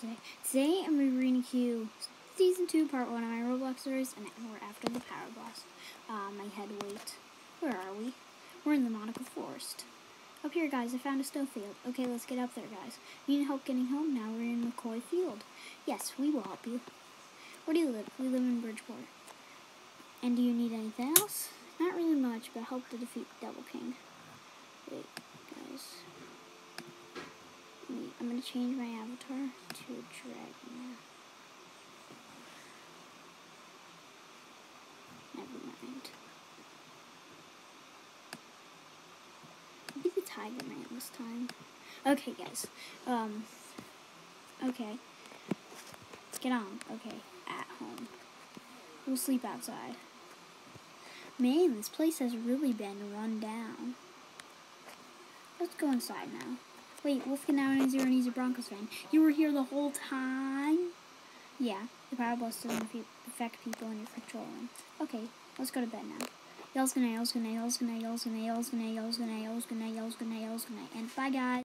today. Today I'm going reading you season two, part one of my Roblox stories, and we're after the power blast. Uh, my head weight. Where are we? We're in the Nautical Forest. Up here, guys, I found a snowfield. Okay, let's get up there, guys. You need help getting home? Now we're in McCoy Field. Yes, we will help you. Where do you live? We live in Bridgeport. And do you need anything else? Not really much, but help to defeat Devil King. Wait, guys. Change my avatar to dragon. Never mind. Be the tiger man this time. Okay, guys. Um. Okay. Get on. Okay. At home. We'll sleep outside. Man, this place has really been run down. Let's go inside now. Wait, Wolfgang now and Zero and he's a Broncos fan. You were here the whole time? Yeah, the power blast doesn't affect people in your control room. Okay, let's go to bed now. Yells gonna, yells gonna, yells gonna, yells gonna, yells gonna, yells gonna, yells gonna, yells gonna, yells gonna, and bye guys.